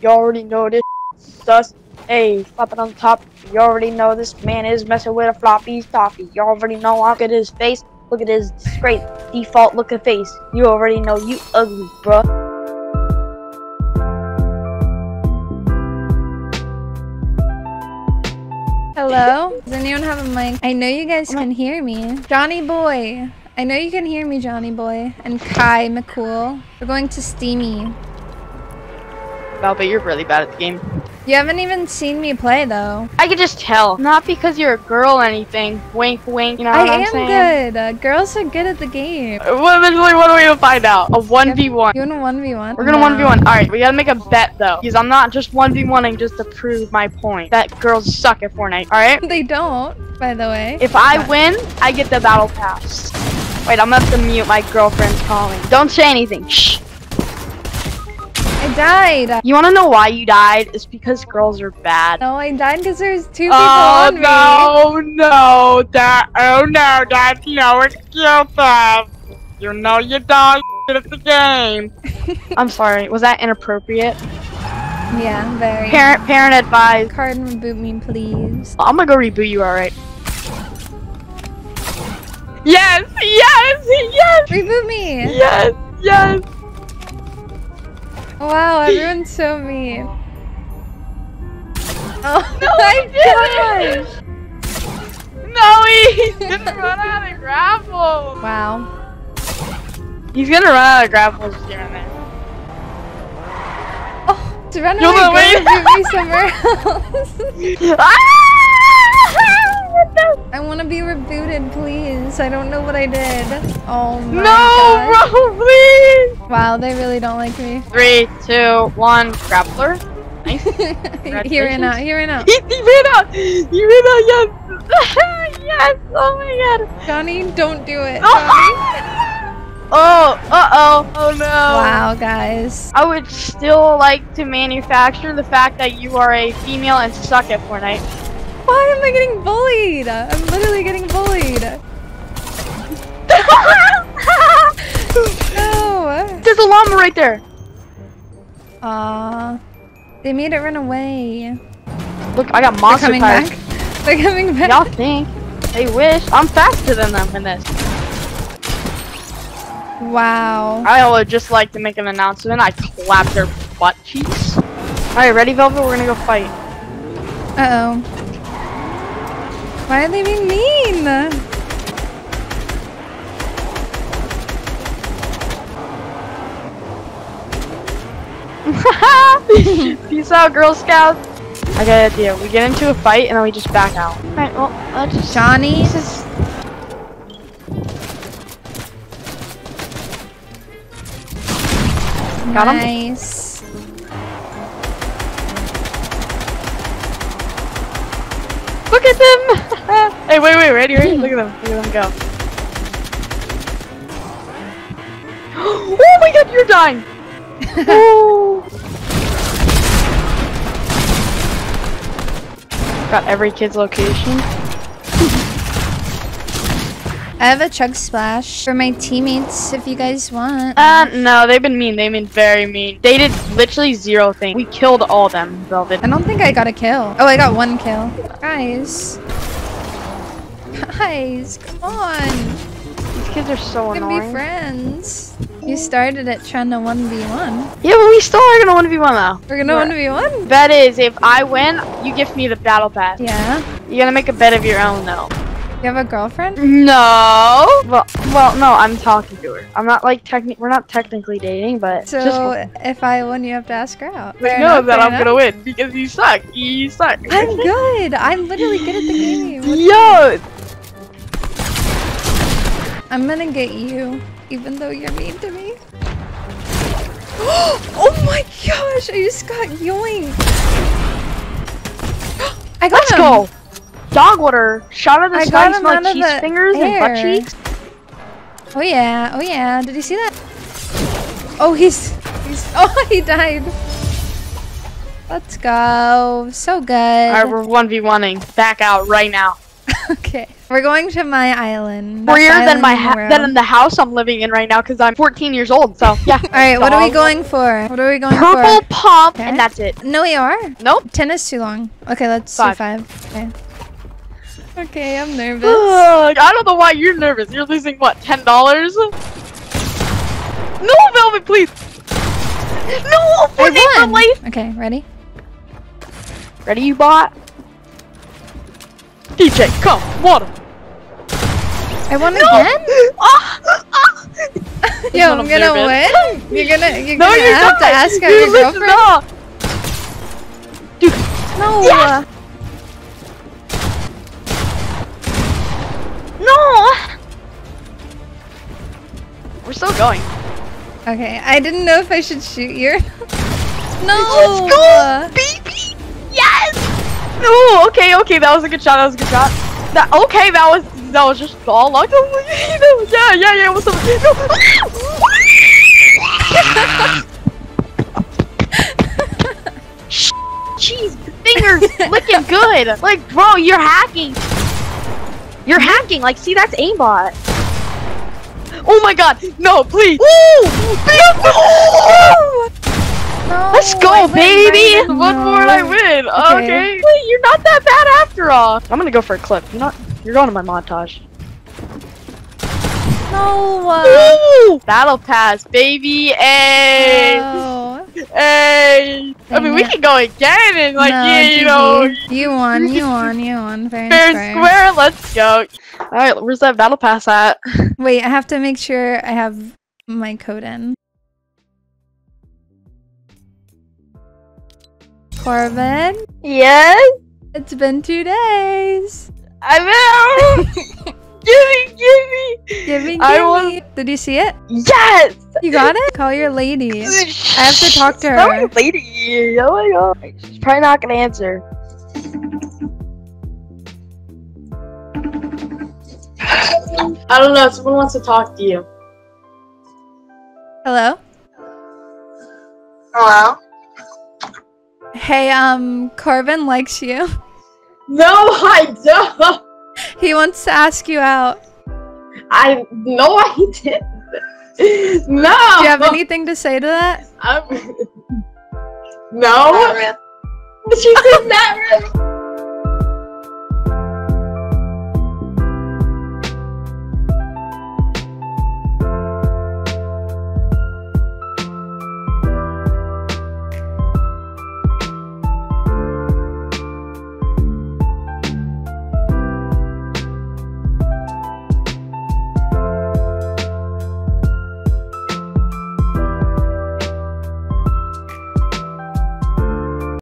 You already know this sus. Hey, flop it on top. You already know this man is messing with a floppy toffee. You already know. Look at his face. Look at his straight default looking face. You already know you ugly, bruh. Hello? Does anyone have a mic? I know you guys can hear me. Johnny Boy. I know you can hear me, Johnny Boy. And Kai McCool. We're going to Steamy. But you're really bad at the game. You haven't even seen me play, though. I could just tell. Not because you're a girl or anything. Wink, wink. You know I what I'm saying? I am good. Uh, girls are good at the game. What, eventually, what are we gonna find out? A 1v1. You want a 1v1? We're gonna No. 1v1. Alright, we gotta make a bet though. Because I'm not just 1v1ing just to prove my point. That girls suck at Fortnite, alright? They don't, by the way. If I win, I get the battle pass. Wait, I'm gonna have to mute my girlfriend's calling. Don't say anything. Shh. I died. You wanna know why you died? It's because girls are bad. No, I died because there's two people Oh on me. no, no, that, oh no, that's no excuse. You know you dog at the game. I'm sorry, was that inappropriate? Yeah, very. Parent, parent advised. Card and reboot me, please. I'm gonna go reboot you, alright? Yes, yes, yes, Reboot me! yes, yes. Wow, everyone's so mean. Oh No, my I gosh! No, he didn't run out of grapples. Wow. He's gonna run out of grapples here and there. Oh, to run the go way- reboot me somewhere else. Ah! No, I want to be rebooted, please. I don't know what I did. Oh my no, gosh. bro, please. Wow, they really don't like me. Three, two, one, grappler. Nice. he ran out, he ran out. He, he ran out. He ran out. Yes. yes. Oh my god. Johnny, don't do it. Johnny. Oh, uh oh, oh no. Wow, guys. I would still like to manufacture the fact that you are a female and suck at Fortnite. Why am I getting bullied? I'm literally getting bullied. No. There's a llama right there. Aw. They made it run away. Look, I got monster They're coming tires. back. They're coming back. Y'all think? They wish. I'm faster than them in this. Wow. I would just like to make an announcement. I clap their butt cheeks. Alright, ready, Velvet? We're gonna go fight. Uh oh. Why are they being mean? Peace out, Girl Scouts. I got an idea. We get into a fight and then we just back out. Alright, well, let's just. Johnny? This is. Got him? nice. Look at them! Hey, wait, wait, ready, ready? Look at them. Look at them go. oh my god, you're dying! Got every kid's location. I have a chug splash for my teammates if you guys want. Uh, no, they've been mean. They've been very mean. They did literally zero things. We killed all them, Velvet. I don't think I got a kill. Oh, I got one kill. Guys. Guys, come on. These kids are so annoying. We can annoying. be friends. You started at trying to 1v1. Yeah, but we still are gonna 1v1 though. We're gonna Yeah. 1v1? Bet is, if I win, you gift me the battle pass. Yeah. You gotta make a bet of your own though. You have a girlfriend? No. Well, well, no. I'm talking to her. I'm not like technically. We're not technically dating, but So just if I win, you have to ask her out. but Fair know enough, that I'm enough. gonna win because you suck. You suck. I'm good. I'm literally good at the game. What- Yo, I'm gonna get you, even though you're mean to me. oh my gosh! I just got yoinked. I got let's him. go. Dog water. Shot of the I sky. got him Smell out like of cheese the fingers and butt cheeks. Oh yeah, oh yeah. Did you see that? Oh, he's, he's, oh, he died. Let's go. So good. All right, we're one v oneing. Back out right now. okay. We're going to my island. Freer Best than my island in ha- than in the house I'm living in right now because I'm 14 years old. So yeah. All right, what are we going for? What are we going Purple for? pump, Okay. and that's it. No, we are. Nope. Ten is too long. Okay, let's Five. do five. Okay. Okay, I'm nervous. Ugh, I don't know why you're nervous. You're losing what, ten dollars? No, Velvet, please. No, for I for won. life. Okay, ready? Ready, you bot? DJ, come, water. I won No. again. Ah, ah. Yo, I'm gonna win. You're gonna you're No, gonna you're have not. to ask out You your girlfriend. up. Dude, No. Yes! no. We're still going. Okay, I didn't know if I should shoot you. no. Let's go, baby! Yes! No, okay, okay, that was a good shot, that was a good shot. That okay, that was that was just all luck. yeah, yeah, yeah, what's up? Jeez, fingers looking good. Like, bro, you're hacking. You're hacking. Like, see, that's aimbot. Oh my god, no, please. Woo! No, Let's go, baby! right- One more and I No. win. Okay. Okay. Wait, you're not that bad after all. I'm gonna go for a clip. You're not. You're going to my montage. No. uh, Woo! Battle pass, baby. Hey. no. Hey. I mean, we it. can go again and like, No, yeah, you know, You won. You won. You won. Fair and fair square. square. Let's go. All right, where's that battle pass at? Wait, I have to make sure I have my code in. Corbin, Yes, it's been two days. I know. give me, give me. Give me, I give was- me. Did you see it? Yes. You got it? Call your lady. I have to talk to her. lady. Oh my god. She's probably not gonna answer. I don't know. Someone wants to talk to you. Hello? Hello? Hey, um, Corbin likes you. No, I don't. He wants to ask you out. I no, I didn't. No. Do you have anything to say to that? I'm... No. She said that.